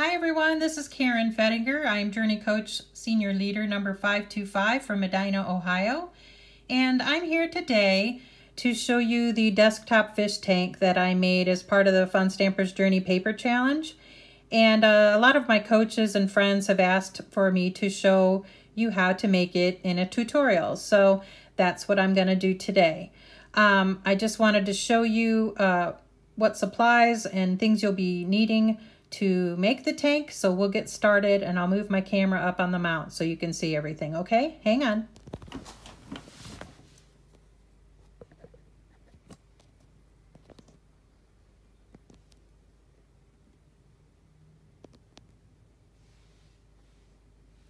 Hi everyone, this is Karen Fettinger. I'm Journey Coach Senior Leader number 525 from Medina, Ohio. And I'm here today to show you the desktop fish tank that I made as part of the Fun Stampers Journey Paper Challenge. And uh, a lot of my coaches and friends have asked for me to show you how to make it in a tutorial. So that's what I'm going to do today. Um, I just wanted to show you uh, what supplies and things you'll be needing to make the tank. So we'll get started and I'll move my camera up on the mount so you can see everything. Okay, hang on.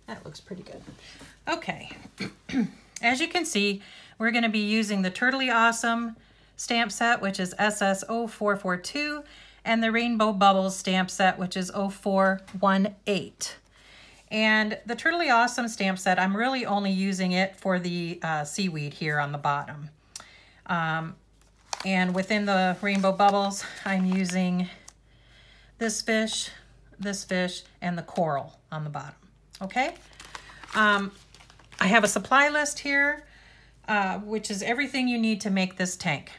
That looks pretty good. Okay, as you can see, we're going to be using the Turtle-y Awesome stamp set, which is SS0442, and the Rainbow Bubbles stamp set, which is 0418. And the Turtle-y Awesome stamp set, I'm really only using it for the uh, seaweed here on the bottom. Um, and within the Rainbow Bubbles, I'm using this fish, this fish, and the coral on the bottom, okay? Um, I have a supply list here, uh, which is everything you need to make this tank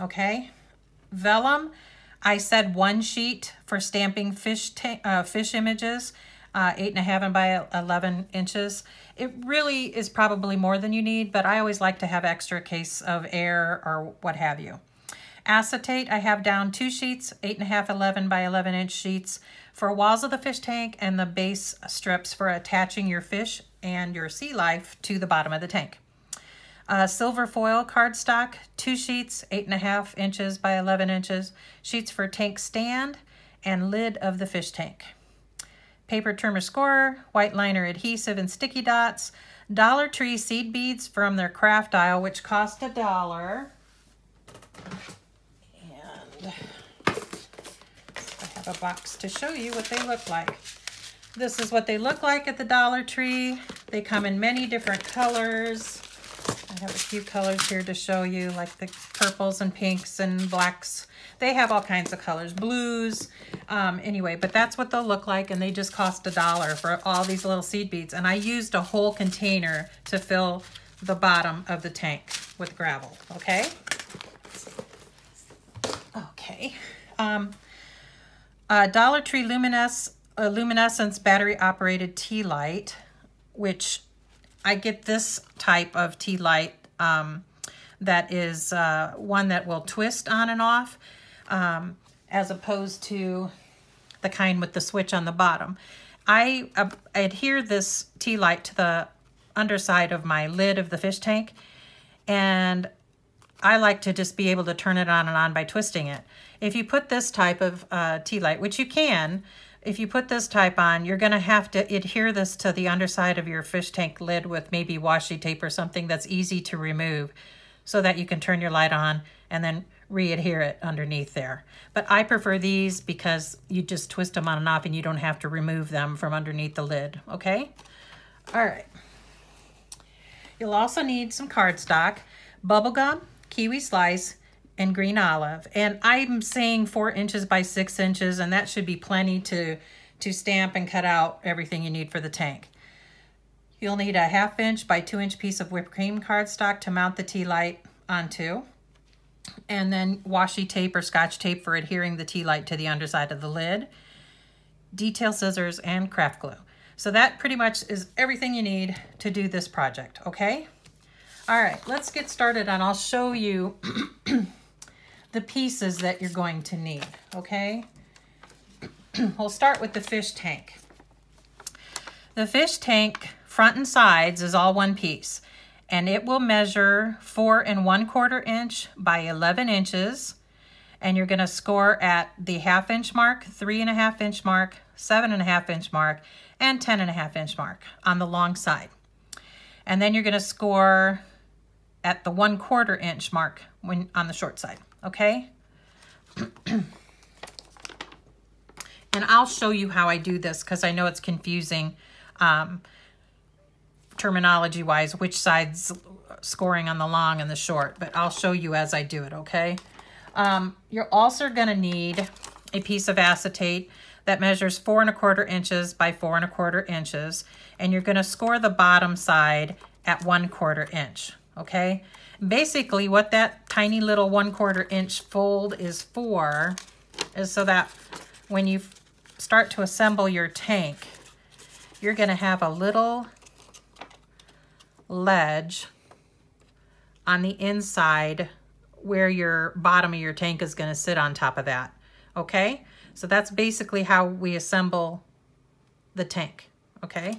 okay? Vellum, I said one sheet for stamping fish, uh, fish images, uh, eight and a half by 11 inches. It really is probably more than you need, but I always like to have extra case of air or what have you. Acetate, I have down two sheets, eight and a half, 11 by 11 inch sheets for walls of the fish tank and the base strips for attaching your fish and your sea life to the bottom of the tank. Uh, silver foil cardstock, two sheets, eight and a half inches by 11 inches, sheets for tank stand and lid of the fish tank. Paper Thermoscorer, white liner adhesive and sticky dots, Dollar Tree seed beads from their craft aisle, which cost a dollar. And I have a box to show you what they look like. This is what they look like at the Dollar Tree. They come in many different colors. I have a few colors here to show you, like the purples and pinks and blacks. They have all kinds of colors, blues. Um, anyway, but that's what they'll look like, and they just cost a dollar for all these little seed beads. And I used a whole container to fill the bottom of the tank with gravel, okay? Okay. Um, uh, Dollar Tree Luminous, uh, Luminescence battery operated tea light, which I get this type of tea light um, that is uh, one that will twist on and off um, as opposed to the kind with the switch on the bottom. I uh, adhere this tea light to the underside of my lid of the fish tank and I like to just be able to turn it on and on by twisting it. If you put this type of uh, tea light, which you can, if you put this type on, you're going to have to adhere this to the underside of your fish tank lid with maybe washi tape or something that's easy to remove so that you can turn your light on and then re-adhere it underneath there. But I prefer these because you just twist them on and off and you don't have to remove them from underneath the lid, okay? All right. You'll also need some cardstock, bubble gum, kiwi slice, and green olive. And I'm saying four inches by six inches, and that should be plenty to, to stamp and cut out everything you need for the tank. You'll need a half inch by two inch piece of whipped cream cardstock to mount the tea light onto. And then washi tape or scotch tape for adhering the tea light to the underside of the lid. Detail scissors and craft glue. So that pretty much is everything you need to do this project, okay? All right, let's get started and I'll show you the pieces that you're going to need, okay? we'll start with the fish tank. The fish tank front and sides is all one piece and it will measure four and one quarter inch by 11 inches and you're gonna score at the half inch mark, three and a half inch mark, seven and a half inch mark, and ten and a half inch mark on the long side. And then you're gonna score at the one quarter inch mark when on the short side okay? and I'll show you how I do this because I know it's confusing um, terminology-wise, which side's scoring on the long and the short, but I'll show you as I do it, okay? Um, you're also going to need a piece of acetate. that measures four and a quarter inches by four and a quarter inches. And you're gonna score the bottom side at one quarter inch, okay? Basically what that tiny little one quarter inch fold is for is so that when you start to assemble your tank, you're gonna have a little ledge on the inside where your bottom of your tank is gonna sit on top of that, okay? So that's basically how we assemble the tank, okay?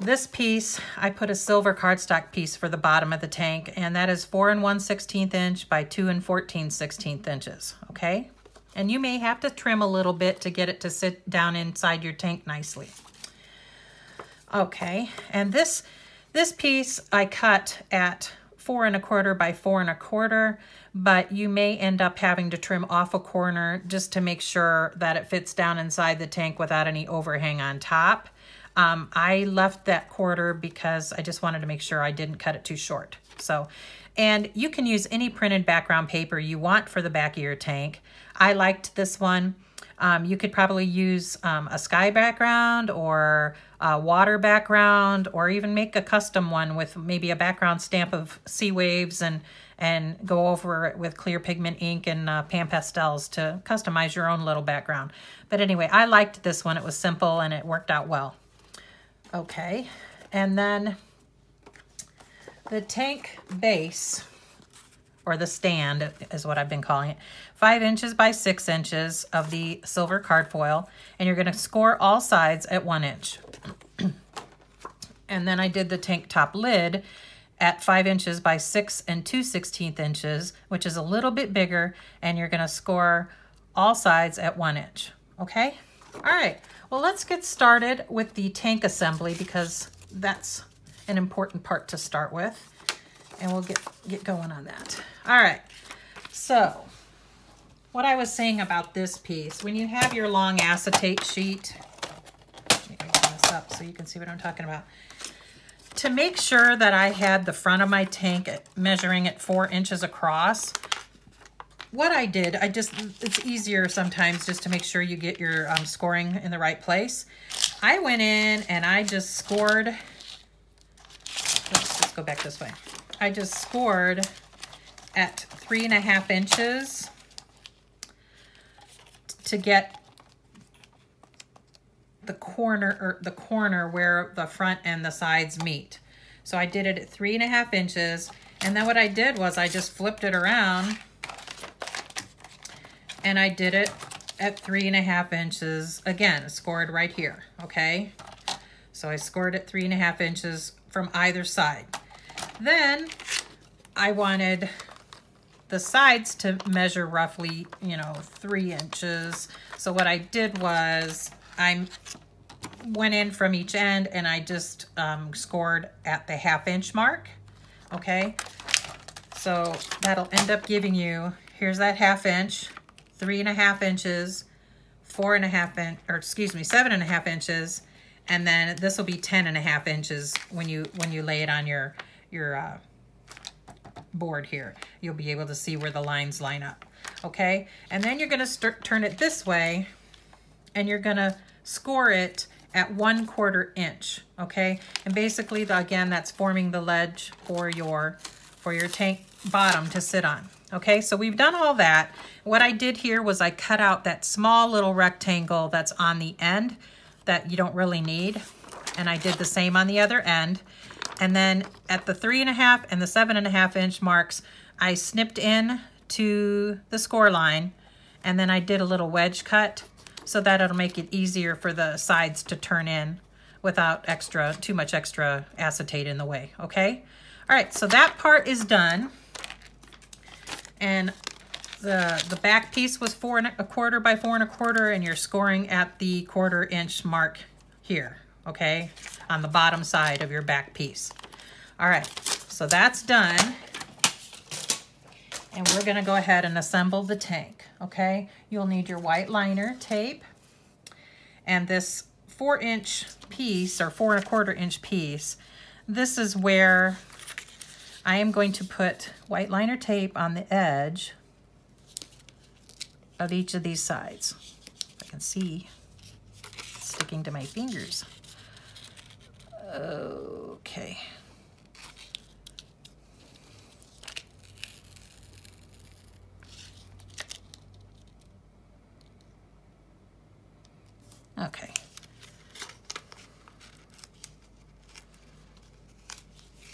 This piece, I put a silver cardstock piece for the bottom of the tank, and that is 4 and 1 16th inch by 2 and 14 16th inches, okay? And you may have to trim a little bit to get it to sit down inside your tank nicely. Okay, and this, this piece I cut at four and a quarter by four and a quarter, but you may end up having to trim off a corner just to make sure that it fits down inside the tank without any overhang on top. Um, I left that quarter because I just wanted to make sure I didn't cut it too short. So, and you can use any printed background paper you want for the back of your tank. I liked this one. Um, you could probably use um, a sky background or a water background or even make a custom one with maybe a background stamp of sea waves and and go over it with clear pigment ink and uh, pan pastels to customize your own little background. But anyway, I liked this one. It was simple and it worked out well. Okay, and then the tank base, or the stand is what I've been calling it, five inches by six inches of the silver card foil, and you're gonna score all sides at one inch. and then I did the tank top lid at five inches by six and two sixteenth inches, which is a little bit bigger, and you're gonna score all sides at one inch, okay? All right, well, let's get started with the tank assembly because that's an important part to start with. And we'll get, get going on that. All right, so what I was saying about this piece, when you have your long acetate sheet, let me this up so you can see what I'm talking about. To make sure that I had the front of my tank measuring at four inches across, what I did, I just, it's easier sometimes just to make sure you get your um, scoring in the right place. I went in and I just scored, let's just go back this way. I just scored at three and a half inches to get the corner or the corner where the front and the sides meet. So I did it at three and a half inches. And then what I did was I just flipped it around and I did it at three and a half inches. Again, scored right here, okay? So I scored at three and a half inches from either side. Then I wanted the sides to measure roughly, you know, three inches. So what I did was I went in from each end and I just um, scored at the half inch mark, okay? So that'll end up giving you, here's that half inch, three and a half inches, four and a half inch, or excuse me, seven and a half inches, and then this will be ten and a half inches when you when you lay it on your your uh, board here. You'll be able to see where the lines line up. Okay, and then you're gonna start turn it this way, and you're gonna score it at one quarter inch. Okay, and basically, the, again, that's forming the ledge for your for your tank bottom to sit on. Okay, so we've done all that. What I did here was I cut out that small little rectangle that's on the end that you don't really need. And I did the same on the other end. And then at the three and a half and the seven and a half inch marks, I snipped in to the score line and then I did a little wedge cut so that it'll make it easier for the sides to turn in without extra, too much extra acetate in the way, okay? All right, so that part is done and the, the back piece was four and a quarter by four and a quarter, and you're scoring at the quarter inch mark here, okay, on the bottom side of your back piece. All right, so that's done. And we're gonna go ahead and assemble the tank, okay? You'll need your white liner tape and this four inch piece or four and a quarter inch piece. This is where I am going to put white liner tape on the edge of each of these sides. I can see sticking to my fingers. Okay. Okay.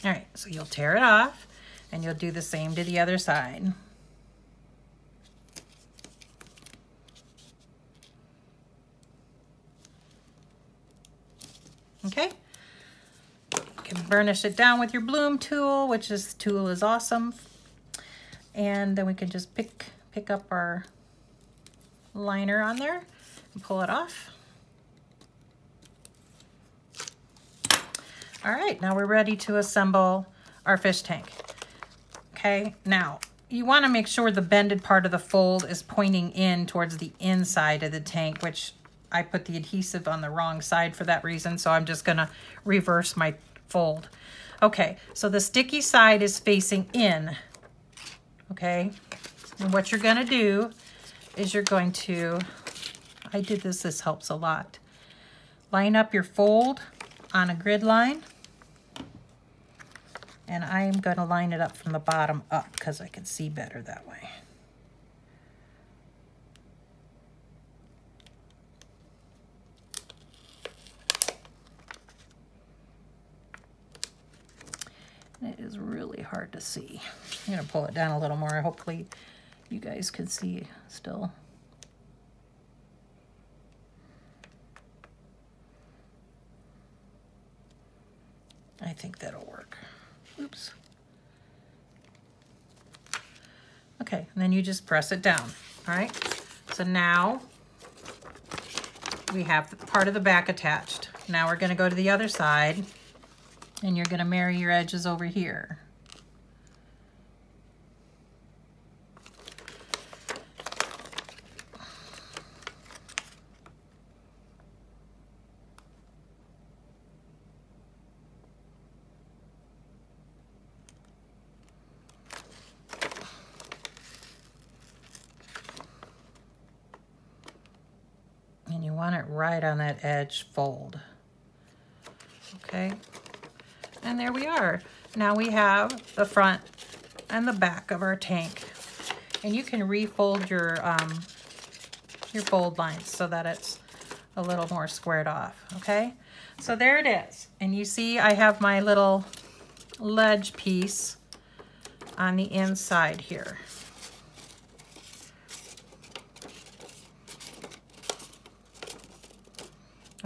All right, so you'll tear it off and you'll do the same to the other side. Okay. You can burnish it down with your bloom tool, which this tool is awesome. And then we can just pick, pick up our liner on there and pull it off. All right, now we're ready to assemble our fish tank. Okay, now you want to make sure the bended part of the fold is pointing in towards the inside of the tank, which I put the adhesive on the wrong side for that reason, so I'm just gonna reverse my fold. Okay, so the sticky side is facing in, okay? And what you're gonna do is you're going to, I did this, this helps a lot. Line up your fold on a grid line, and I'm gonna line it up from the bottom up because I can see better that way. It is really hard to see. I'm gonna pull it down a little more. Hopefully you guys can see still. I think that'll work. Oops. Okay, and then you just press it down, all right? So now we have part of the back attached. Now we're gonna go to the other side and you're gonna marry your edges over here. And you want it right on that edge fold. Okay. And there we are. Now we have the front and the back of our tank. And you can refold your, um, your fold lines so that it's a little more squared off, okay? So there it is. And you see I have my little ledge piece on the inside here.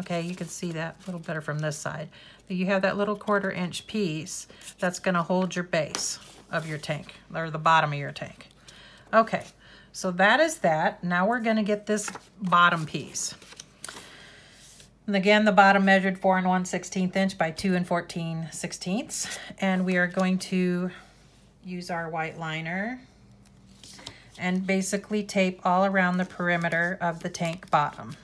Okay, you can see that a little better from this side. You have that little quarter inch piece that's gonna hold your base of your tank, or the bottom of your tank. Okay, so that is that. Now we're gonna get this bottom piece. And again, the bottom measured 4 and 1 16th inch by 2 and 14 sixteenths. And we are going to use our white liner and basically tape all around the perimeter of the tank bottom.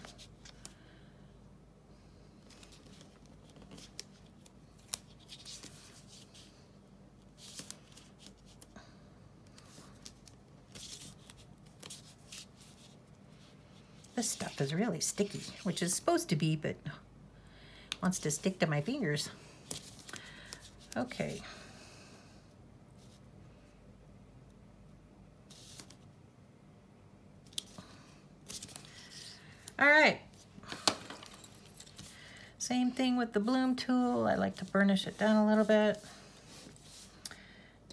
This stuff is really sticky, which is supposed to be, but wants to stick to my fingers. Okay. All right. Same thing with the bloom tool. I like to burnish it down a little bit.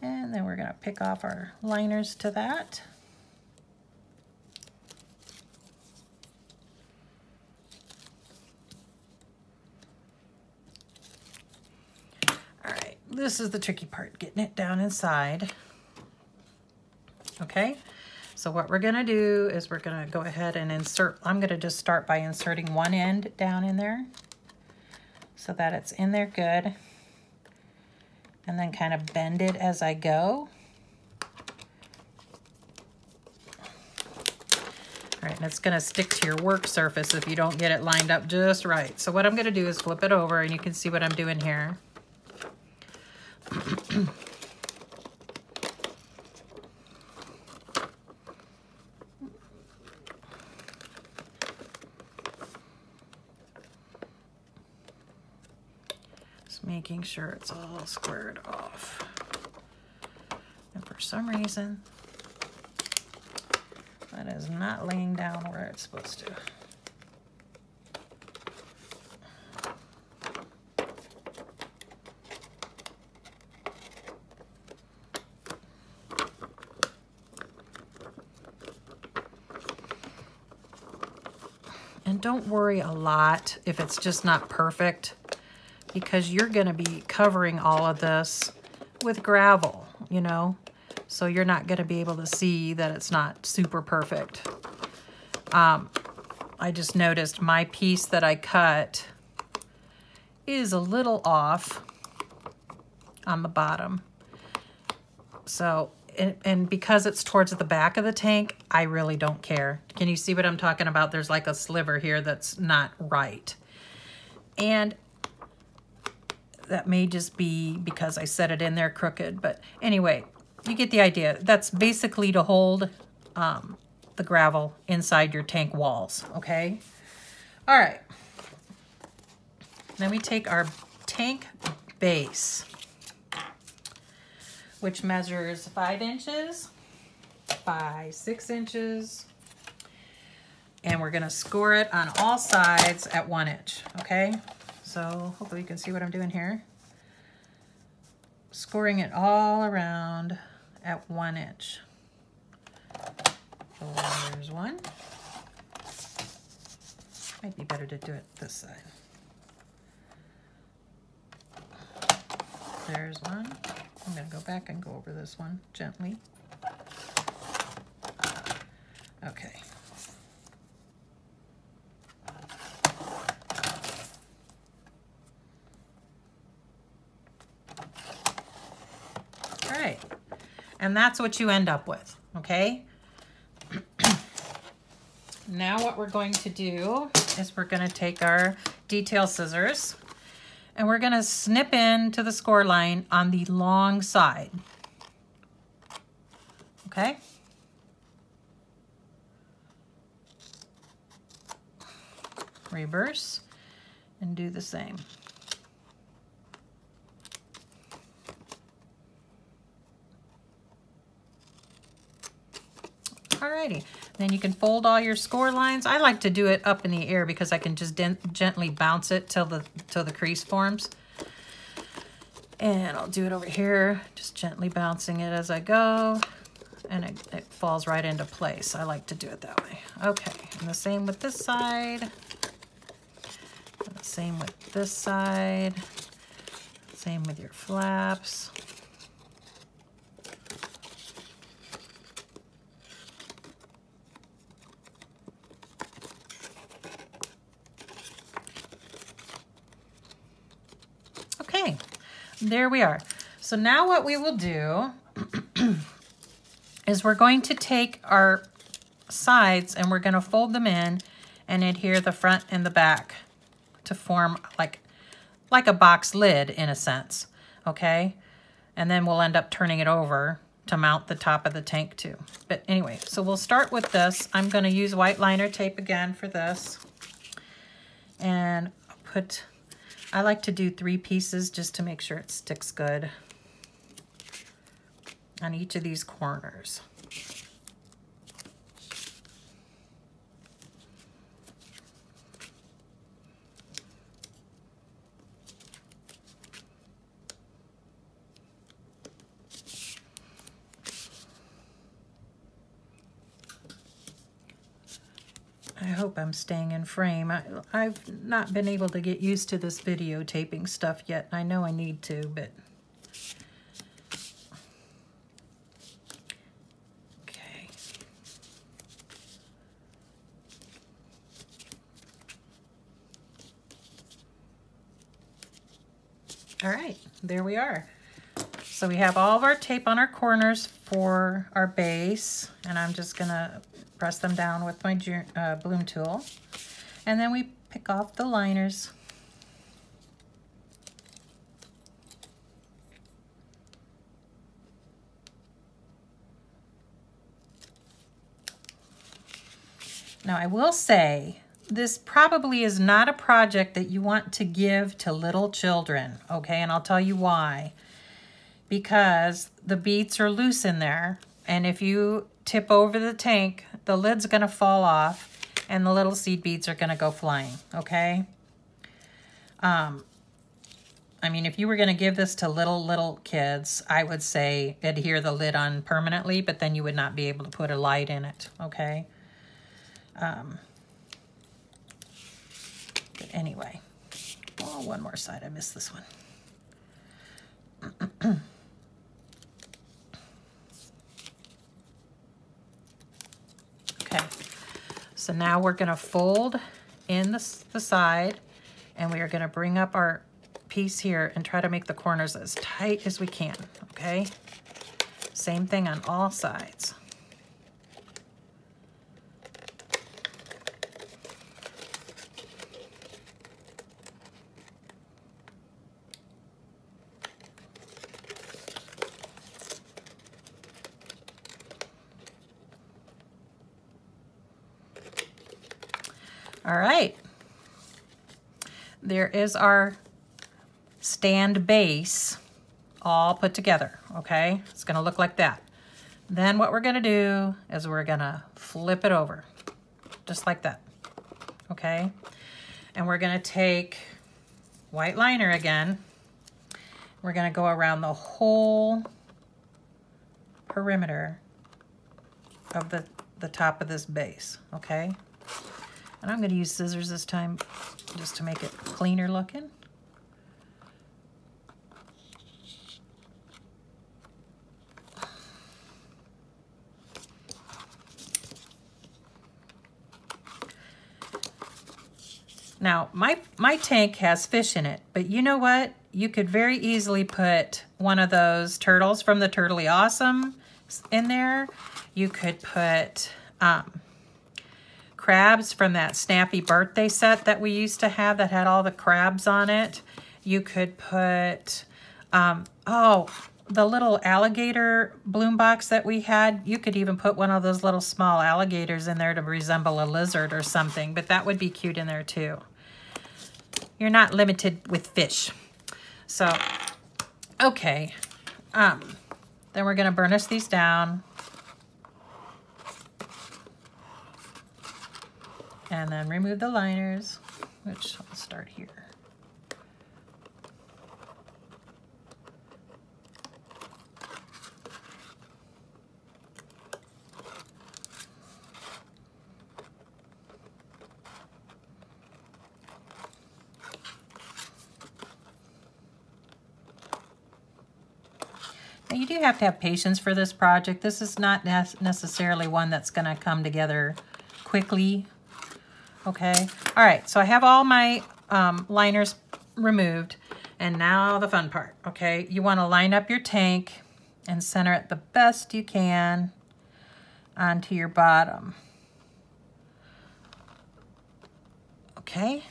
And then we're gonna pick off our liners to that. This is the tricky part, getting it down inside. Okay, so what we're gonna do is we're gonna go ahead and insert, I'm gonna just start by inserting one end down in there so that it's in there good. And then kind of bend it as I go. All right, and it's gonna stick to your work surface if you don't get it lined up just right. So what I'm gonna do is flip it over and you can see what I'm doing here. Making sure it's all squared off. And for some reason, that is not laying down where it's supposed to. And don't worry a lot if it's just not perfect because you're going to be covering all of this with gravel, you know, so you're not going to be able to see that it's not super perfect. Um, I just noticed my piece that I cut is a little off on the bottom. So and, and because it's towards the back of the tank, I really don't care. Can you see what I'm talking about? There's like a sliver here that's not right. And that may just be because I set it in there crooked. But anyway, you get the idea. That's basically to hold um, the gravel inside your tank walls, okay? All right. Then we take our tank base which measures five inches by six inches. And we're gonna score it on all sides at one inch, okay? So hopefully you can see what I'm doing here. Scoring it all around at one inch. So there's one. Might be better to do it this side. There's one. I'm going to go back and go over this one gently. Okay. Right. And that's what you end up with, okay? now what we're going to do is we're going to take our detail scissors and we're gonna snip in to the score line on the long side. Okay? Reverse and do the same. Alrighty, then you can fold all your score lines. I like to do it up in the air because I can just gently bounce it till the, till the crease forms. And I'll do it over here, just gently bouncing it as I go. And it, it falls right into place. I like to do it that way. Okay, and the same with this side. Same with this side. Same with your flaps. There we are. So now what we will do is we're going to take our sides and we're going to fold them in and adhere the front and the back to form like like a box lid in a sense, okay? And then we'll end up turning it over to mount the top of the tank too. But anyway, so we'll start with this. I'm gonna use white liner tape again for this. And put I like to do three pieces just to make sure it sticks good on each of these corners. Hope I'm staying in frame. I, I've not been able to get used to this videotaping stuff yet. I know I need to, but... Okay. All right, there we are. So we have all of our tape on our corners for our base, and I'm just gonna press them down with my uh, bloom tool. And then we pick off the liners. Now I will say this probably is not a project that you want to give to little children, okay? And I'll tell you why. Because the beads are loose in there, and if you tip over the tank, the lid's gonna fall off, and the little seed beads are gonna go flying, okay? Um, I mean, if you were going to give this to little, little kids, I would say adhere the lid on permanently, but then you would not be able to put a light in it, okay? Um, but anyway, oh, one more side. I missed this one. okay, so now we're going to fold in the, the side, and we are going to bring up our piece here and try to make the corners as tight as we can, okay? Same thing on all sides. All right. There is our stand base all put together, okay? It's gonna look like that. Then what we're gonna do is we're gonna flip it over, just like that, okay? And we're gonna take white liner again. We're gonna go around the whole perimeter of the, the top of this base, okay? And I'm gonna use scissors this time just to make it cleaner looking. Now, my, my tank has fish in it, but you know what? You could very easily put one of those turtles from the Turtle-y Awesome in there. You could put um, crabs from that Snappy birthday set that we used to have that had all the crabs on it. You could put, um, oh, the little alligator bloom box that we had, you could even put one of those little small alligators in there to resemble a lizard or something, but that would be cute in there too. You're not limited with fish. So, okay. Um, then we're gonna burnish these down. And then remove the liners, which I'll start here. Now you do have to have patience for this project. This is not necessarily one that's going to come together quickly. Okay. All right. So I have all my um, liners removed. And now the fun part. Okay. You want to line up your tank and center it the best you can onto your bottom. Okay.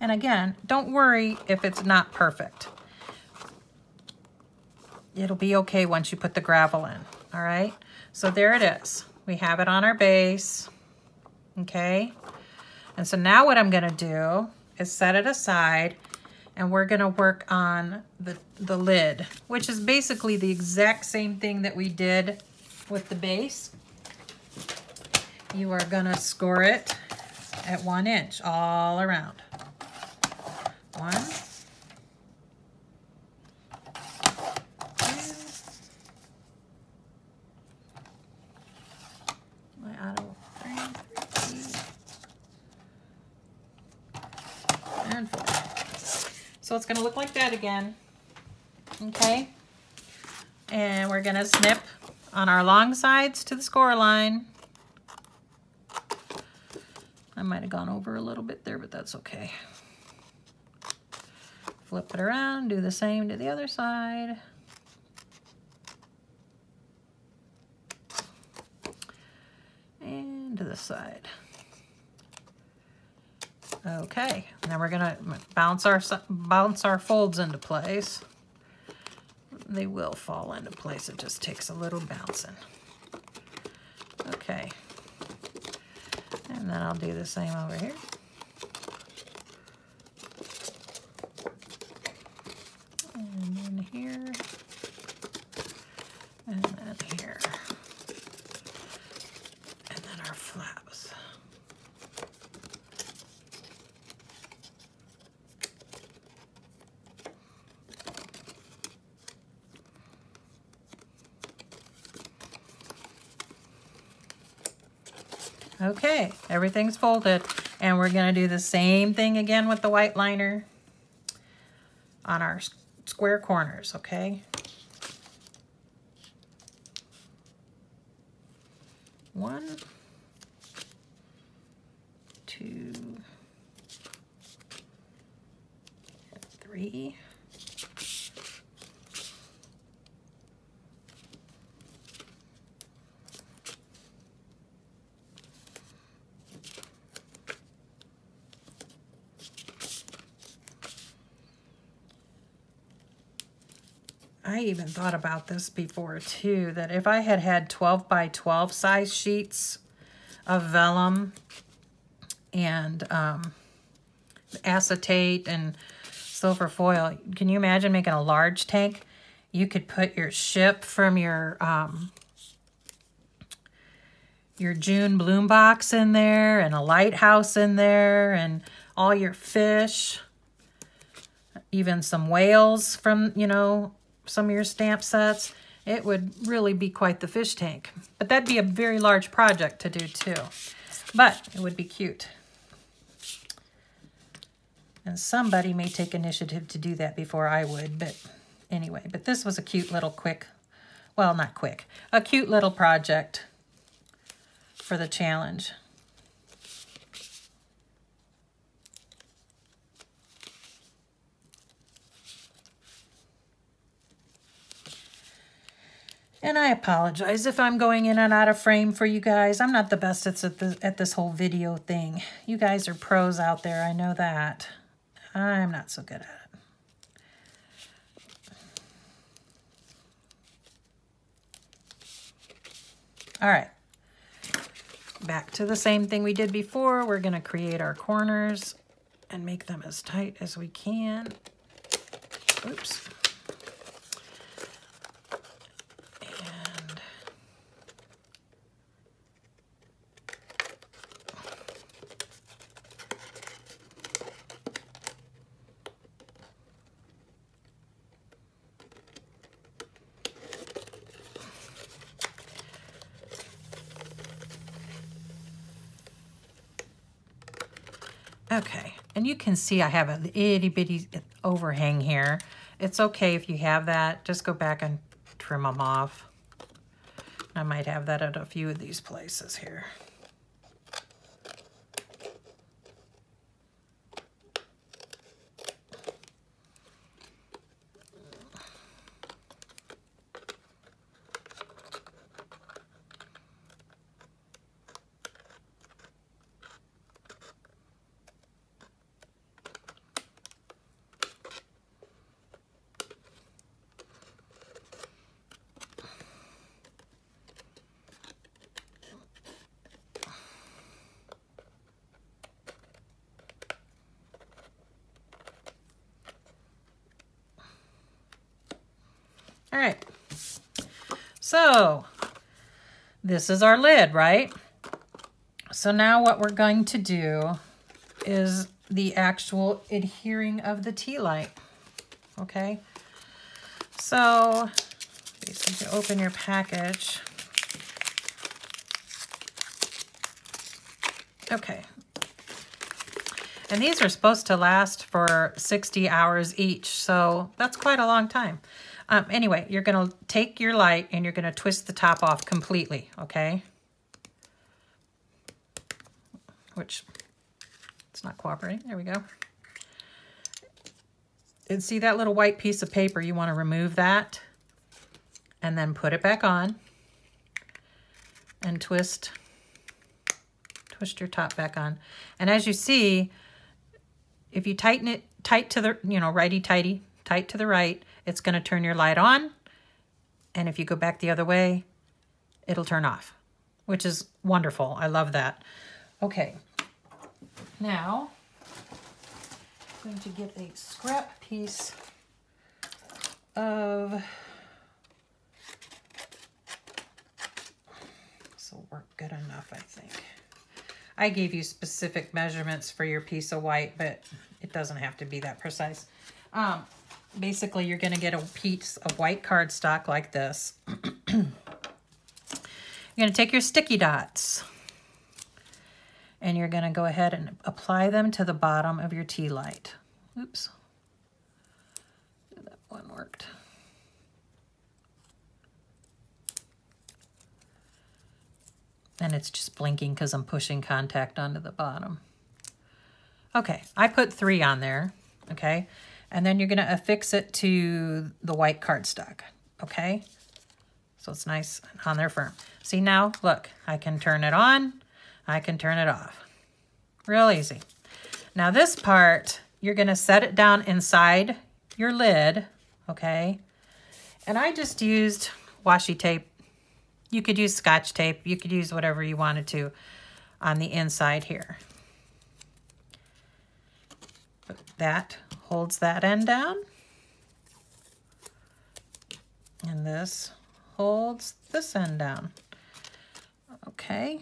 And again, don't worry if it's not perfect it'll be okay once you put the gravel in, all right? So there it is. We have it on our base, okay? And so now what I'm gonna do is set it aside and we're gonna work on the, the lid, which is basically the exact same thing that we did with the base. You are gonna score it at one inch all around. One, So it's going to look like that again. Okay. And we're going to snip on our long sides to the score line. I might have gone over a little bit there, but that's okay. Flip it around, do the same to the other side. And to the side. Okay, now we're gonna bounce our bounce our folds into place. They will fall into place. It just takes a little bouncing. Okay. And then I'll do the same over here. And then here. And then here. And then our flaps. Okay, everything's folded. And we're to do the same thing again with the white liner on our square corners, okay? One, two, three, I even thought about this before too, that if I had had 12 by 12 size sheets of vellum and um, acetate and silver foil, can you imagine making a large tank? You could put your ship from your um, your June bloom box in there and a lighthouse in there and all your fish, even some whales from, you know, some of your stamp sets, it would really be quite the fish tank. But that'd be a very large project to do too. But it would be cute. And somebody may take initiative to do that before I would, but anyway. But this was a cute little quick, well, not quick, a cute little project for the challenge. And I apologize if I'm going in and out of frame for you guys. I'm not the best at, the, at this whole video thing. You guys are pros out there. I know that. I'm not so good at it. All right. Back to the same thing we did before. We're going to create our corners and make them as tight as we can. Oops. Okay, and you can see I have an itty bitty overhang here. It's okay if you have that. Just go back and trim them off. I might have that at a few of these places here. All right. So this is our lid, right? So now what we're going to do is the actual adhering of the tea light. Okay. So basically open your package. Okay. And these are supposed to last for 60 hours each, so that's quite a long time. Um, anyway, you're going to take your light and you're going to twist the top off completely, okay? Which, it's not cooperating. There we go. And see that little white piece of paper? You want to remove that and then put it back on and twist twist your top back on. And as you see, if you tighten it tight to the, you know, righty-tighty, tight to the right, it's going to turn your light on. And if you go back the other way, it'll turn off, which is wonderful. I love that. Okay, now I'm going to get a scrap piece of this will work good enough, I think. I gave you specific measurements for your piece of white, but it doesn't have to be that precise. Um, basically, you're going to get a piece of white cardstock like this. you're going to take your sticky dots and you're going to go ahead and apply them to the bottom of your tea light. Oops. That one worked. And it's just blinking because I'm pushing contact onto the bottom. Okay, I put three on there, okay? And then you're gonna affix it to the white cardstock, okay? So it's nice on there firm. See now, look, I can turn it on I can turn it off. Real easy. Now this part, you're going to set it down inside your lid, okay? And I just used washi tape. You could use scotch tape. You could use whatever you wanted to on the inside here. But that holds that end down. And this holds this end down. Okay.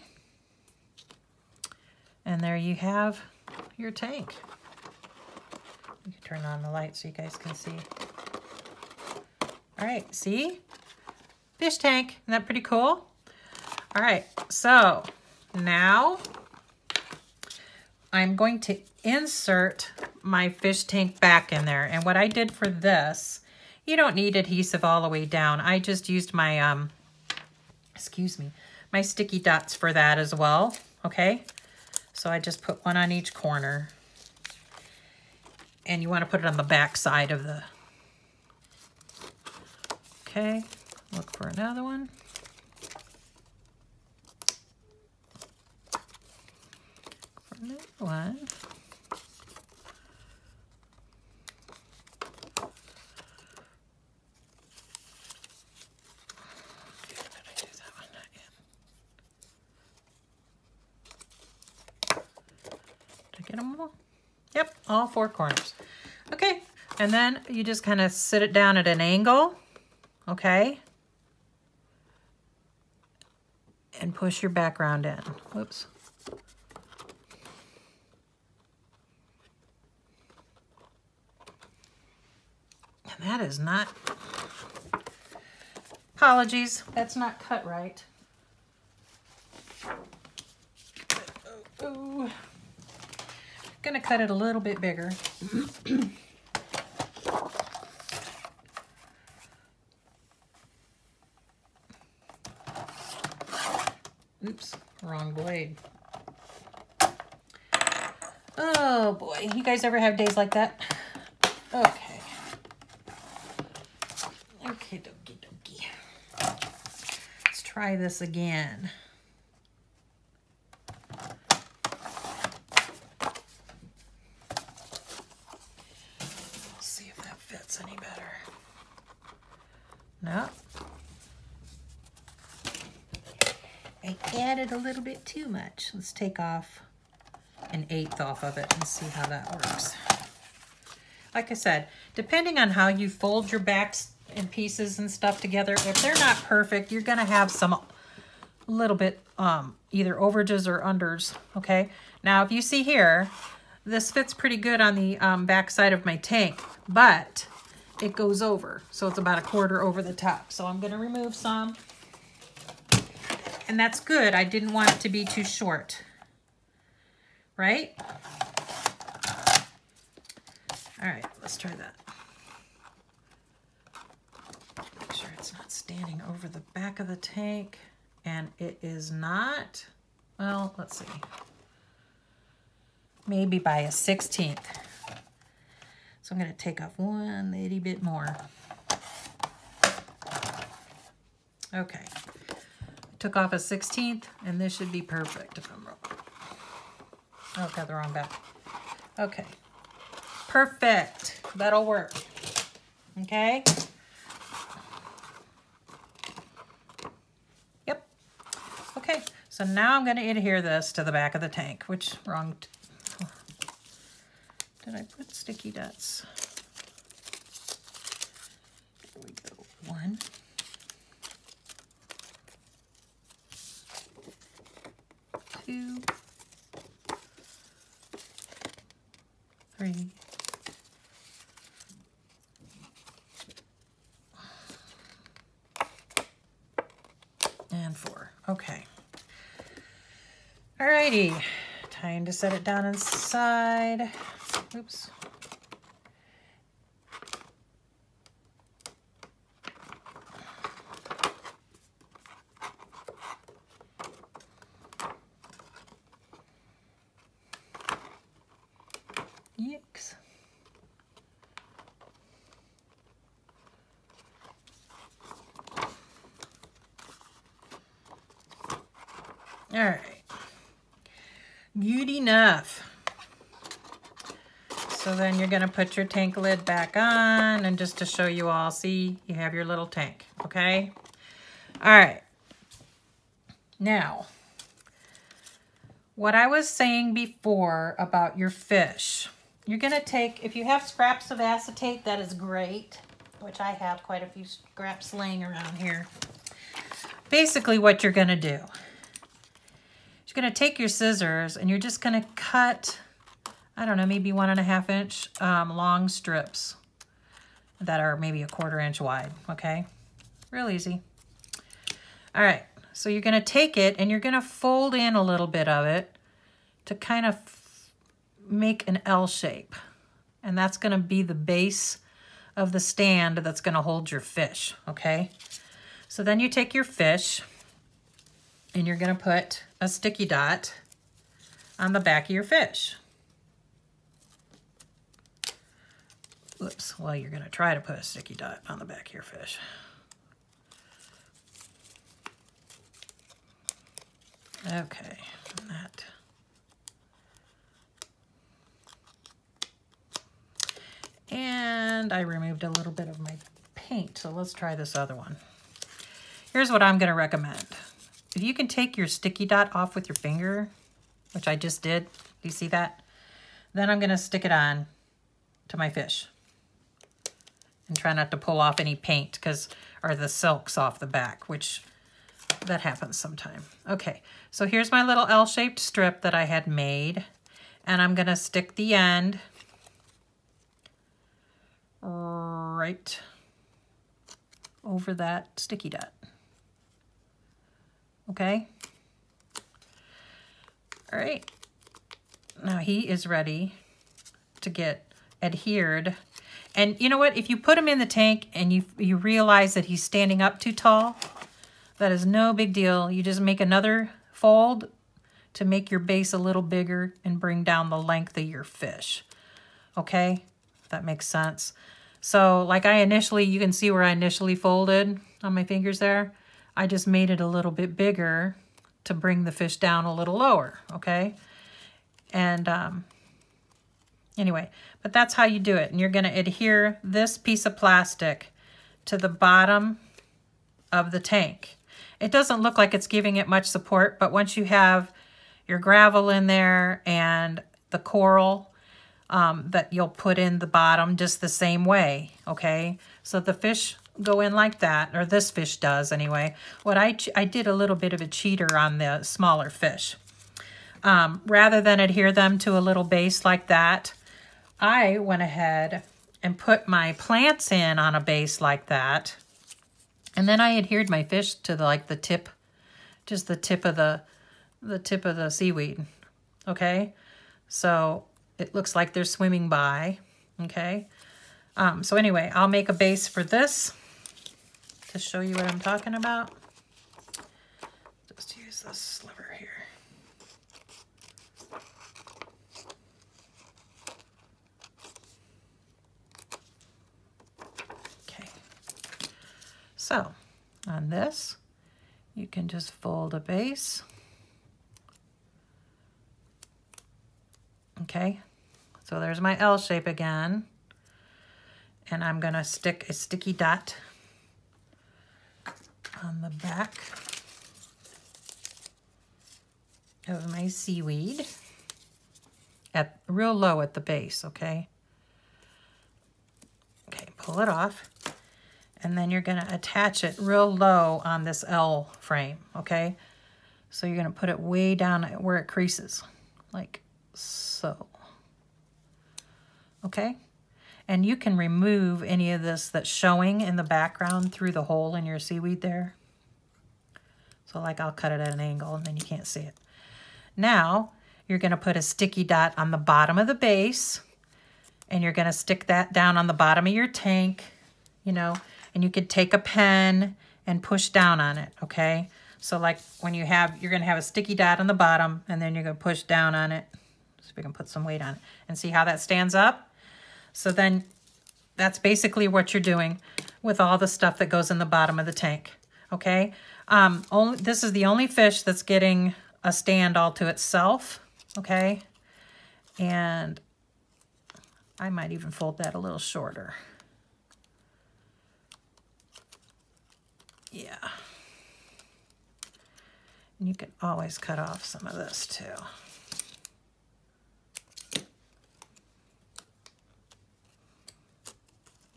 And there you have your tank. You can turn on the light so you guys can see. All right, see? Fish tank, isn't that pretty cool? All right, so now I'm going to insert my fish tank back in there. And what I did for this, you don't need adhesive all the way down. I just used my, um, excuse me, my sticky dots for that as well, okay? So I just put one on each corner. And you want to put it on the back side of the... Okay, look for another one. For another one. Get them all? Yep, all four corners. Okay, and then you just kind of sit it down at an angle, okay? And push your background in. Whoops. And that is not, apologies, that's not cut right. Gonna cut it a little bit bigger. Oops, wrong blade. Oh boy, you guys ever have days like that? Okay. Okay, dokie dokie. Let's try this again. a little bit too much. Let's take off an eighth off of it and see how that works. Like I said, depending on how you fold your backs and pieces and stuff together, if they're not perfect, you're going to have some little bit um, either overages or unders, okay? Now, if you see here, this fits pretty good on the um, back side of my tank, but it goes over. So it's about a quarter over the top. So I'm going to remove some and that's good. I didn't want it to be too short, right? All right, let's try that. Make sure it's not standing over the back of the tank, and it is not, well, let's see, maybe by a 16th. So I'm gonna take off one little bit more. Okay took off a 16th, and this should be perfect if I'm wrong. Oh, got the wrong back. Okay. Perfect. That'll work. Okay. Yep. Okay. So now I'm going to adhere this to the back of the tank, which wrong. Did I put sticky dots? There we go. One. Two. Three. And four. Okay. Alrighty. Time to set it down inside. Oops. Yikes. All right. Good enough. You're gonna put your tank lid back on and just to show you all, see, you have your little tank, okay? All right. Now, what I was saying before about your fish, you're gonna take, if you have scraps of acetate, that is great, which I have quite a few scraps laying around here. Basically what you're gonna do, you're gonna take your scissors and you're just gonna cut, I don't know, maybe one and a half inch um, long strips that are maybe a quarter inch wide, okay? Real easy. All right, so you're gonna take it and you're gonna fold in a little bit of it to kind of make an L shape. And that's gonna be the base of the stand that's gonna hold your fish, okay? So then you take your fish and you're gonna put a sticky dot on the back of your fish. Oops, well, you're gonna try to put a sticky dot on the back of your fish. Okay, that. And I removed a little bit of my paint, so let's try this other one. Here's what I'm gonna recommend. If you can take your sticky dot off with your finger, which I just did, do you see that? Then I'm gonna stick it on to my fish. And try not to pull off any paint, because or the silks off the back, which that happens sometime. Okay, so here's my little L-shaped strip that I had made. And I'm gonna stick the end right over that sticky dot. Okay? All right. Now he is ready to get adhered. And you know what? If you put him in the tank and you, you realize that he's standing up too tall, that is no big deal. You just make another fold to make your base a little bigger and bring down the length of your fish. Okay? That makes sense. So like I initially, you can see where I initially folded on my fingers there. I just made it a little bit bigger to bring the fish down a little lower, okay? And um, anyway, but that's how you do it. And you're gonna adhere this piece of plastic to the bottom of the tank. It doesn't look like it's giving it much support, but once you have your gravel in there and the coral um, that you'll put in the bottom just the same way, okay? So the fish go in like that, or this fish does anyway. What I, I did a little bit of a cheater on the smaller fish. Um, rather than adhere them to a little base like that, I went ahead and put my plants in on a base like that. And then I adhered my fish to the, like the tip, just the tip of the, the tip of the seaweed. Okay. So it looks like they're swimming by. Okay. Um, so anyway, I'll make a base for this to show you what I'm talking about. Just use this sliver here. Okay. So on this, you can just fold a base. Okay, so there's my L shape again. And I'm gonna stick a sticky dot on the back. of my seaweed at real low at the base, okay? Okay, pull it off. And then you're to attach it real low on this L frame, okay? So you're to put it way down where it creases, like so. Okay? And you can remove any of this that's showing in the background through the hole in your seaweed there. So like I'll cut it at an angle and then you can't see it. Now, you're to put a sticky dot on the bottom of the base and you're to stick that down on the bottom of your tank, you know, and you could take a pen and push down on it, okay? So like when you have, you're to have a sticky dot on the bottom and then you're to push down on it. So we can put some weight on it and see how that stands up. So then that's basically what you're doing with all the stuff that goes in the bottom of the tank, okay? Um, only, this is the only fish that's getting a stand all to itself, okay? And I might even fold that a little shorter. Yeah. And you can always cut off some of this too.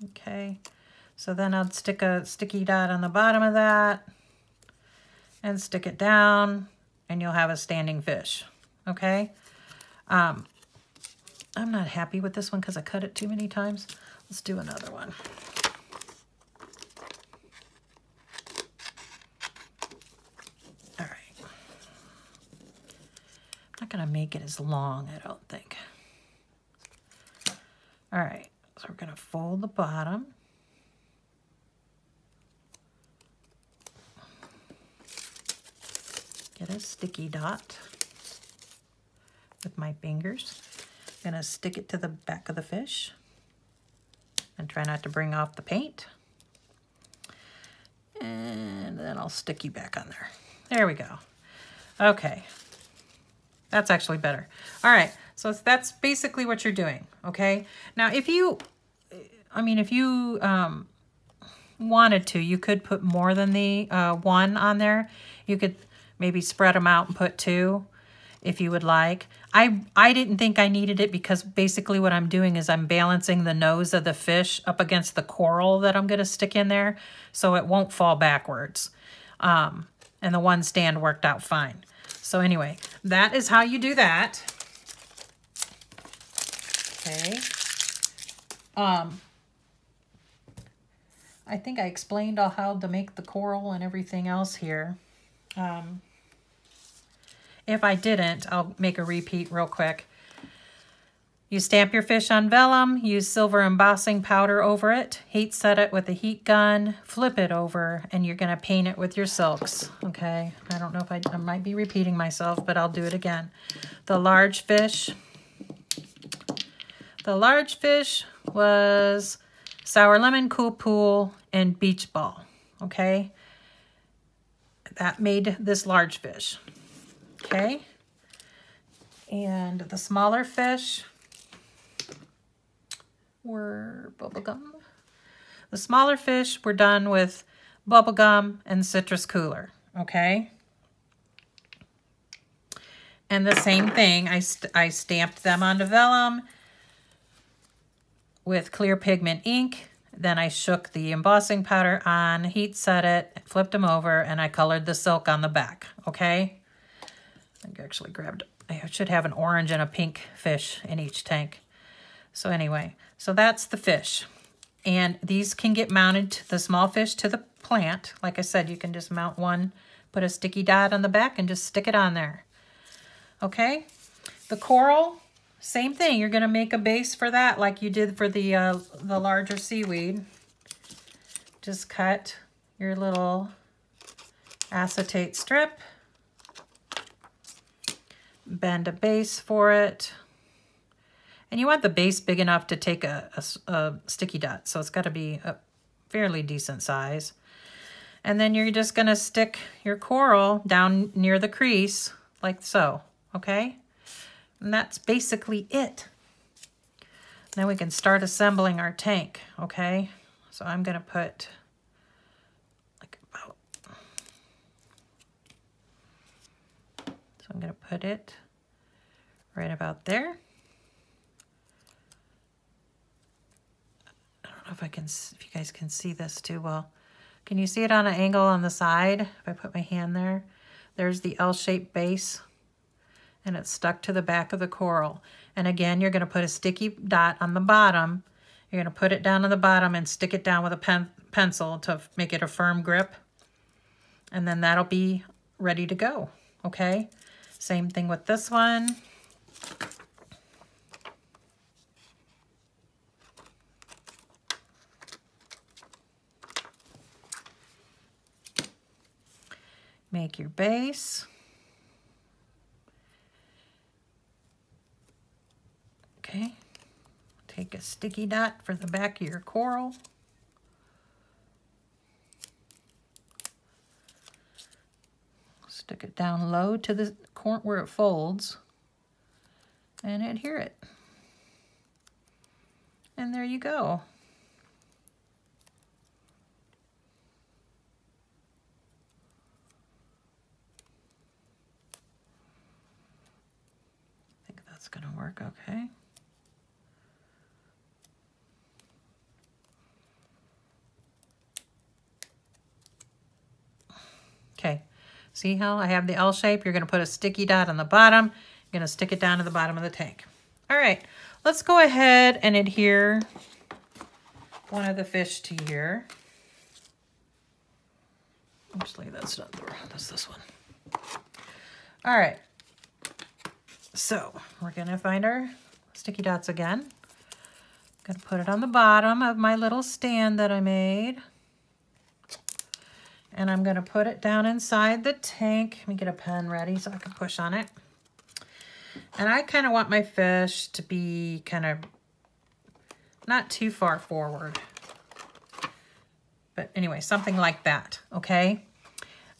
Okay, so then I'll stick a sticky dot on the bottom of that and stick it down and you'll have a standing fish, okay? Um, I'm not happy with this one because I cut it too many times. Let's do another one. All right. I'm not going to make it as long, I don't think. All right. So we're going to fold the bottom. Get a sticky dot with my fingers. I'm going to stick it to the back of the fish and try not to bring off the paint. And then I'll stick you back on there. There we go. Okay. That's actually better. All right. So that's basically what you're doing, okay? Now, if you, I mean, if you um, wanted to, you could put more than the uh, one on there. You could maybe spread them out and put two if you would like. I, I didn't think I needed it because basically what I'm doing is I'm balancing the nose of the fish up against the coral that I'm going to stick in there so it won't fall backwards. Um, and the one stand worked out fine. So anyway, that is how you do that. Okay. Um, I think I explained all how to make the coral and everything else here. Um, if I didn't, I'll make a repeat real quick. You stamp your fish on vellum, use silver embossing powder over it, heat set it with a heat gun, flip it over, and you're going to paint it with your silks, okay? I don't know if I, I might be repeating myself, but I'll do it again. The large fish, the large fish was sour lemon, cool pool, and beach ball. Okay. That made this large fish. Okay. And the smaller fish were bubblegum. The smaller fish were done with bubblegum and citrus cooler. Okay. And the same thing, I, st I stamped them onto vellum with clear pigment ink. Then I shook the embossing powder on, heat set it, flipped them over, and I colored the silk on the back, okay? I actually grabbed, I should have an orange and a pink fish in each tank. So anyway, so that's the fish. And these can get mounted, to the small fish to the plant. Like I said, you can just mount one, put a sticky dot on the back and just stick it on there. Okay? The coral, same thing, you're gonna make a base for that like you did for the, uh, the larger seaweed. Just cut your little acetate strip, bend a base for it, and you want the base big enough to take a, a, a sticky dot, so it's gotta be a fairly decent size. And then you're just gonna stick your coral down near the crease, like so, okay? And that's basically it. Now we can start assembling our tank, okay? So I'm going to put like about, so I'm going to put it right about there. Know if I can, if you guys can see this too well. Can you see it on an angle on the side? If I put my hand there, there's the L-shaped base and it's stuck to the back of the coral. And again, you're gonna put a sticky dot on the bottom. You're gonna put it down on the bottom and stick it down with a pen pencil to make it a firm grip. And then that'll be ready to go, okay? Same thing with this one. Make your base. Okay, take a sticky dot for the back of your coral. Stick it down low to the corner where it folds and adhere it. And there you go. I think that's going to work okay. Okay, see how I have the L shape? You're gonna put a sticky dot on the bottom. You're gonna stick it down to the bottom of the tank. All right, let's go ahead and adhere one of the fish to here. Actually, that's not the, one, that's this one. All right, so we're gonna find our sticky dots again. Gonna put it on the bottom of my little stand that I made and I'm to put it down inside the tank. Let me get a pen ready so I can push on it. And I kind of want my fish to be kind of not too far forward. But anyway, something like that, okay?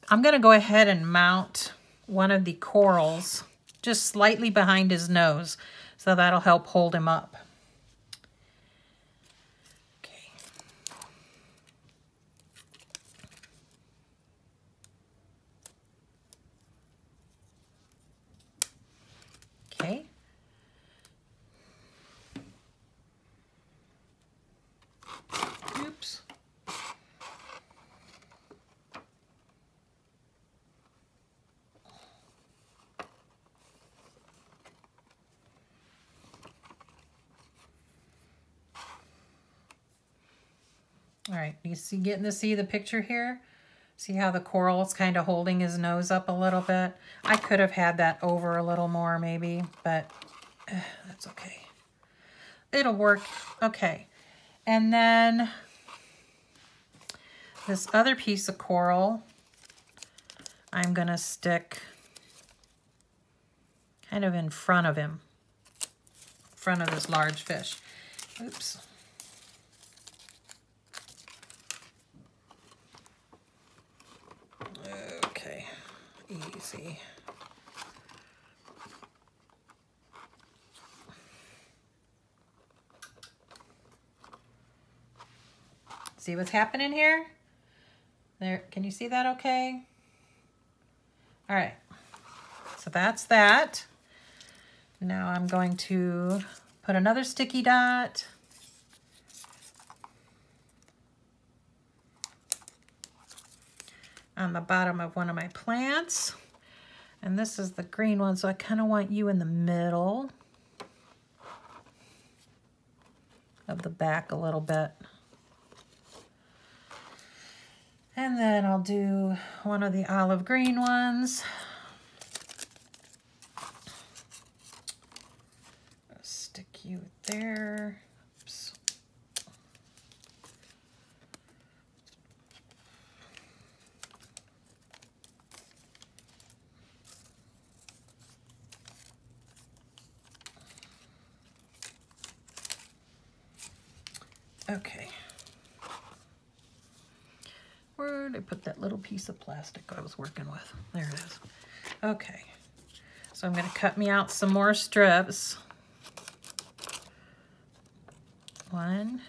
I'm to go ahead and mount one of the corals just slightly behind his nose. So that'll help hold him up. Okay. Oops. All right, you see, getting to see the picture here? See how the coral is kind of holding his nose up a little bit? I could have had that over a little more maybe, but uh, that's okay. It'll work. Okay. And then this other piece of coral, I'm going to stick kind of in front of him, in front of this large fish. Oops. Easy. See what's happening here? There, can you see that okay? All right, so that's that. Now I'm going to put another sticky dot. On the bottom of one of my plants. And this is the green one, so I kind of want you in the middle of the back a little bit. And then I'll do one of the olive green ones. Stick you there. Okay. Where did I put that little piece of plastic I was working with? There it is. Okay. So I'm going to cut me out some more strips. One,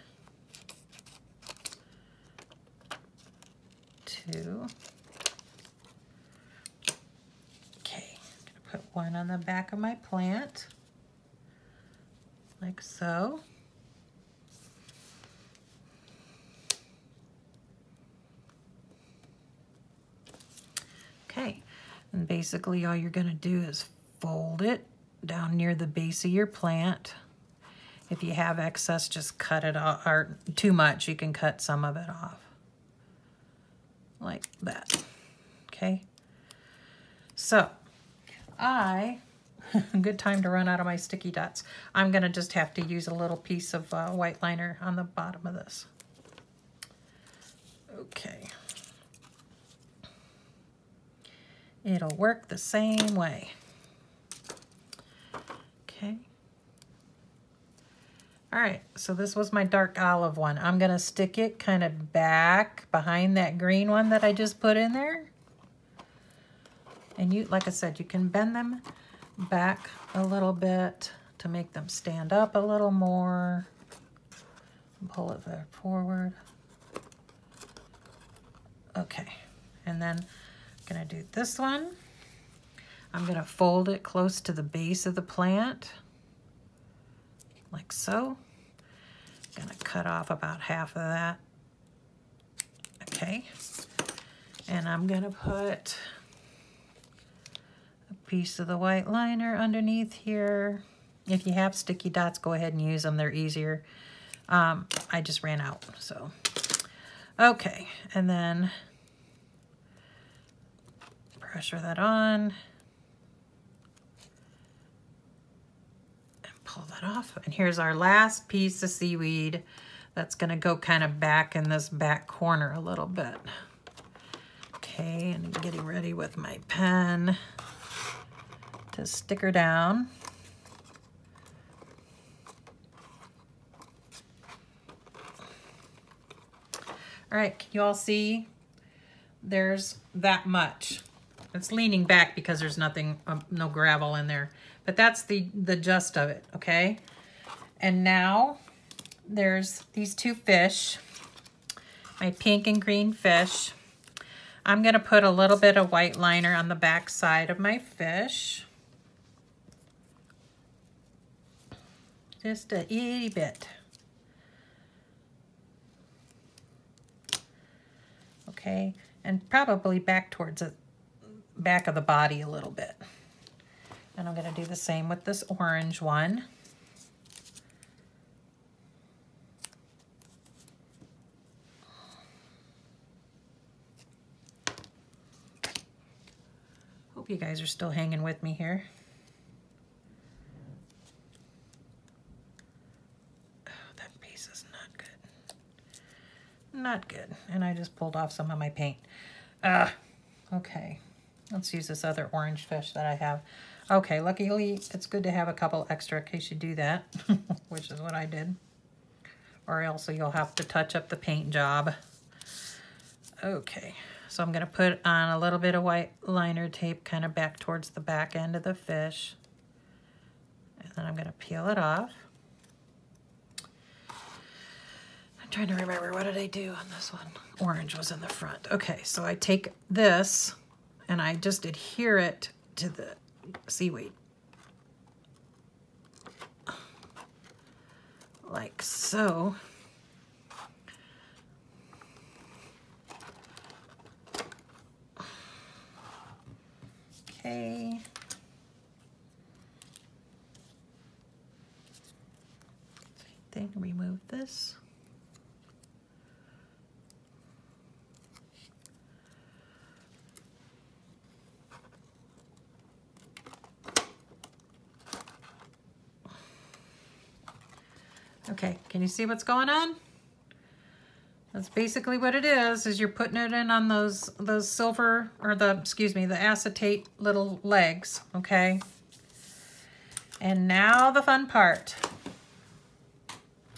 two. Okay, I'm going to put one on the back of my plant, like so. Okay, and basically all you're gonna do is fold it down near the base of your plant. If you have excess, just cut it off, or too much, you can cut some of it off. Like that, okay? So, I, good time to run out of my sticky dots. I'm gonna just have to use a little piece of uh, white liner on the bottom of this. Okay. It'll work the same way. Okay. All right, so this was my dark olive one. I'm gonna stick it kind of back behind that green one that I just put in there. And you, like I said, you can bend them back a little bit to make them stand up a little more. Pull it forward. Okay, and then gonna do this one. I'm gonna fold it close to the base of the plant, like so. Gonna cut off about half of that. Okay, and I'm gonna put a piece of the white liner underneath here. If you have sticky dots, go ahead and use them. They're easier. Um, I just ran out, so. Okay, and then pressure that on. And pull that off. And here's our last piece of seaweed that's gonna go kind of back in this back corner a little bit. Okay, and I'm getting ready with my pen to stick her down. All right, can you all see? There's that much. It's leaning back because there's nothing, um, no gravel in there. But that's the, the gist of it, okay? And now there's these two fish, my pink and green fish. I'm gonna put a little bit of white liner on the back side of my fish. Just a itty bit. Okay, and probably back towards the back of the body a little bit. And I'm gonna do the same with this orange one. Hope you guys are still hanging with me here. Oh, that piece is not good. Not good. And I just pulled off some of my paint. Ah, okay. Let's use this other orange fish that I have. Okay, luckily it's good to have a couple extra in case you do that, which is what I did. Or else you'll have to touch up the paint job. Okay, so I'm gonna put on a little bit of white liner tape kind of back towards the back end of the fish. And then I'm gonna peel it off. I'm trying to remember, what did I do on this one? Orange was in the front. Okay, so I take this and I just adhere it to the seaweed. Like so. Okay. Thing, remove this. Okay, can you see what's going on? That's basically what it is, is you're putting it in on those, those silver, or the, excuse me, the acetate little legs, okay? And now the fun part.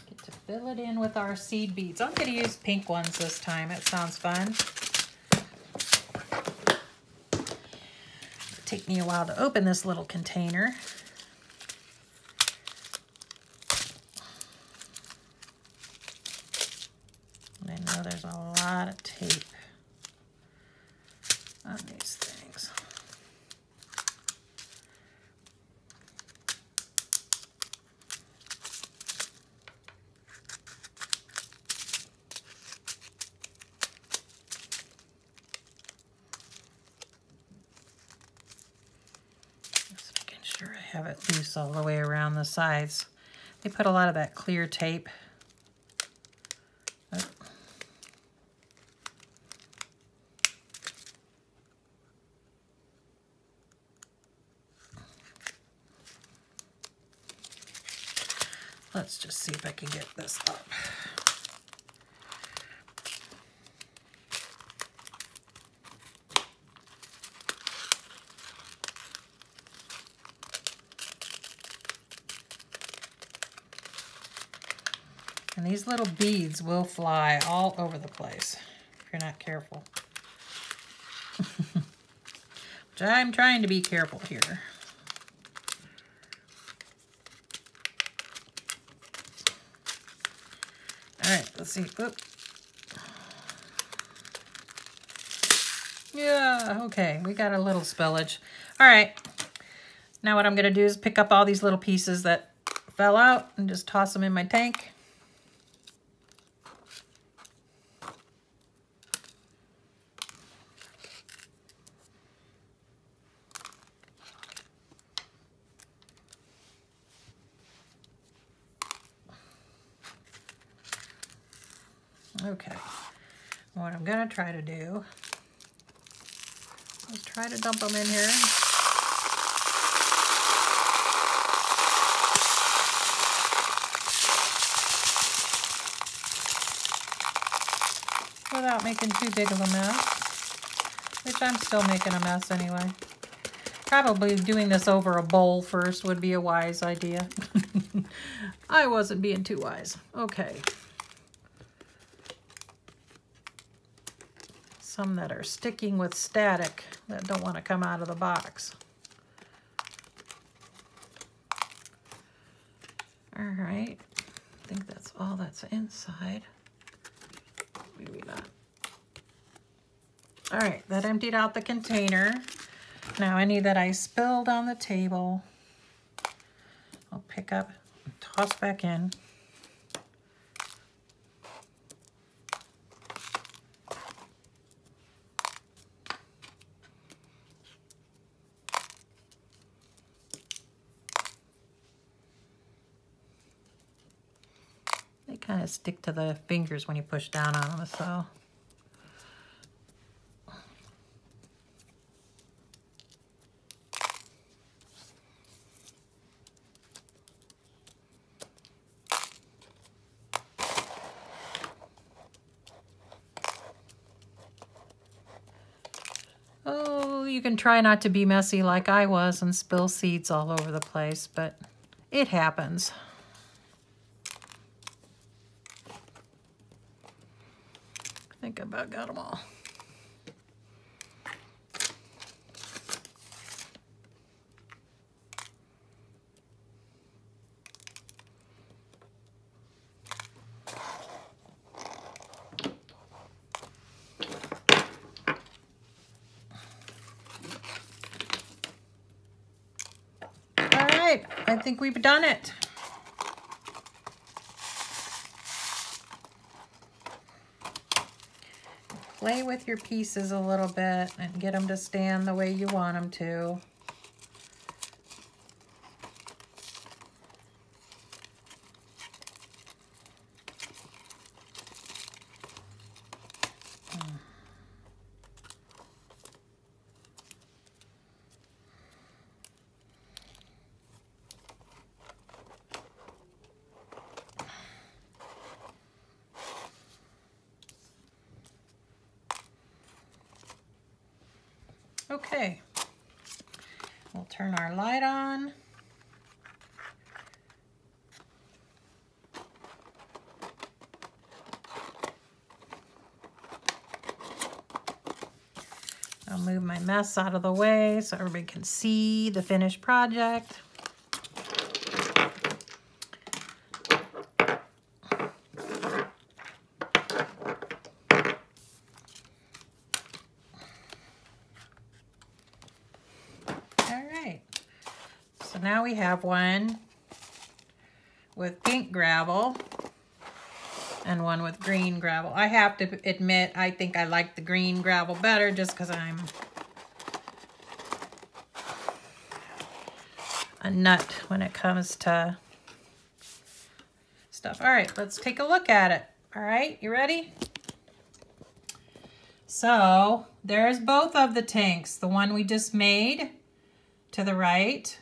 Get to fill it in with our seed beads. I'm gonna use pink ones this time, it sounds fun. Take me a while to open this little container. tape on these things. Just making sure I have it loose all the way around the sides. They put a lot of that clear tape Let's just see if I can get this up. And these little beads will fly all over the place if you're not careful. Which I'm trying to be careful here. All right, let's see. Oop. Yeah, okay, we got a little spillage. All right, now what I'm gonna do is pick up all these little pieces that fell out and just toss them in my tank. Okay, what I'm gonna try to do is try to dump them in here. Without making too big of a mess, which I'm still making a mess anyway. Probably doing this over a bowl first would be a wise idea. I wasn't being too wise. Okay. Some that are sticking with static that don't want to come out of the box. All right, I think that's all that's inside. Maybe not. All right, that emptied out the container. Now any that I spilled on the table, I'll pick up and toss back in. kind of stick to the fingers when you push down on them, so. Oh, you can try not to be messy like I was and spill seeds all over the place, but it happens. think I got them all. All right, I think we've done it. Play with your pieces a little bit and get them to stand the way you want them to. Okay, we'll turn our light on. I'll move my mess out of the way so everybody can see the finished project. now we have one with pink gravel and one with green gravel. I have to admit, I think I like the green gravel better just because I'm a nut when it comes to stuff. All right, let's take a look at it. All right, you ready? So there's both of the tanks. The one we just made to the right.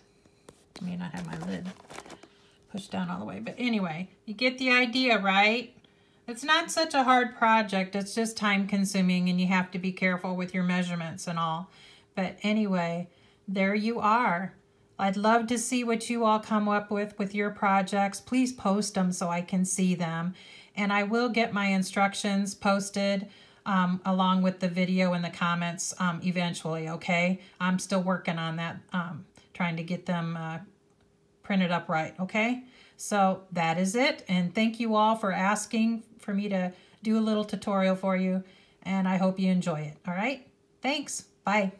I may not have my lid pushed down all the way, but anyway, you get the idea, right? It's not such a hard project. It's just time consuming and you have to be careful with your measurements and all. But anyway, there you are. I'd love to see what you all come up with with your projects. Please post them so I can see them. And I will get my instructions posted um, along with the video and the comments um, eventually, okay? I'm still working on that, um, trying to get them uh, printed up right, okay? So that is it. And thank you all for asking for me to do a little tutorial for you. And I hope you enjoy it, all right? Thanks. Bye.